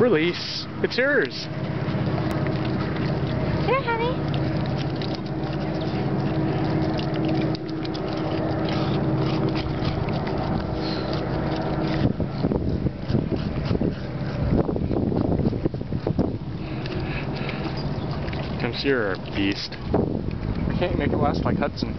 Release. It's yours. Here, honey. Come here, beast. I can't make it last like Hudson.